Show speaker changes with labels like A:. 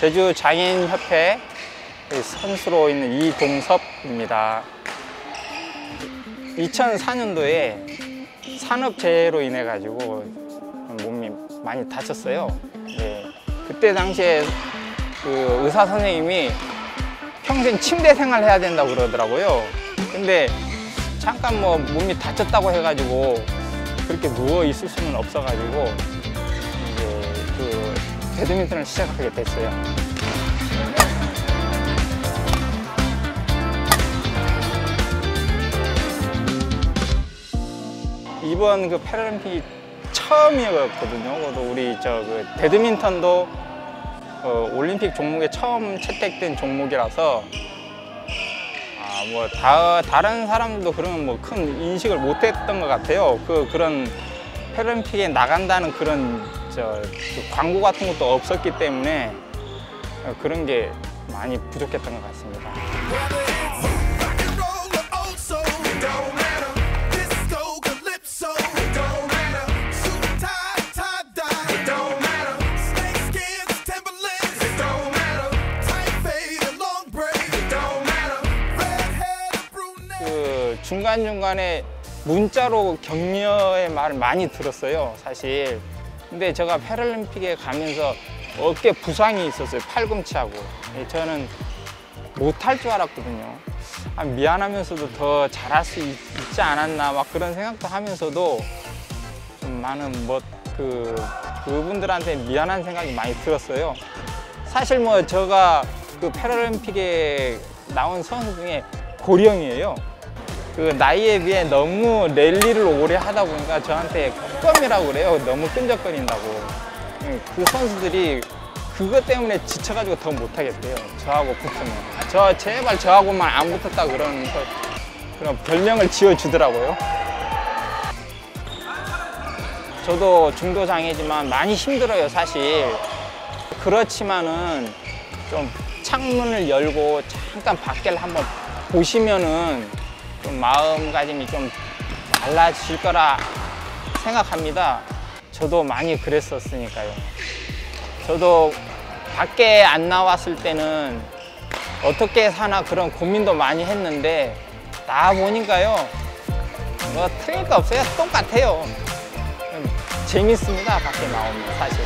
A: 제주 장애인협회 선수로 있는 이동섭입니다. 2004년도에 산업재해로 인해 가지고 몸이 많이 다쳤어요. 네. 그때 당시에 그 의사 선생님이 평생 침대 생활 해야 된다고 그러더라고요. 근데 잠깐 뭐 몸이 다쳤다고 해가지고 그렇게 누워 있을 수는 없어가지고 배드민턴을 시작하게 됐어요. 이번 그 패럴림픽이 처음이었거든요. 그래도 우리 저 그 배드민턴도 어, 올림픽 종목에 처음 채택된 종목이라서 아뭐다 다른 사람들도 그런 뭐 큰 인식을 못했던 것 같아요. 그 그런 패럴림픽에 나간다는 그런 저그 광고 같은 것도 없었기 때문에 어, 그런 게 많이 부족했던 것 같습니다. 그 중간중간에 문자로 격려의 말을 많이 들었어요, 사실. 근데 제가 패럴림픽에 가면서 어깨 부상이 있었어요, 팔꿈치하고. 예, 저는 못할 줄 알았거든요. 아, 미안하면서도 더 잘할 수 있, 지 않았나, 막 그런 생각도 하면서도 좀 많은 뭐, 그, 그분들한테 미안한 생각이 많이 들었어요. 사실 뭐 제가 그 패럴림픽에 나온 선수 중에 고령이에요. 그 나이에 비해 너무 랠리를 오래 하다 보니까 저한테 껌이라고 그래요. 너무 끈적거린다고. 예, 그 선수들이 그것 때문에 지쳐가지고 더 못하겠대요. 저하고 붙으면. 저 제발 저하고만 안 붙었다 그런 거- 그런 별명을 지어주더라고요. 저도 중도 장애지만 많이 힘들어요, 사실. 그렇지만은 좀 창문을 열고 잠깐 밖을 한번 보시면은 좀 마음가짐이 좀 달라질 거라 생각합니다. 저도 많이 그랬었으니까요. 저도 밖에 안 나왔을 때는 어떻게 사나 그런 고민도 많이 했는데 나 보니까요. 뭐 틀릴 거 없어요. 똑같아요. 음, 재밌습니다. 밖에 나오면 사실.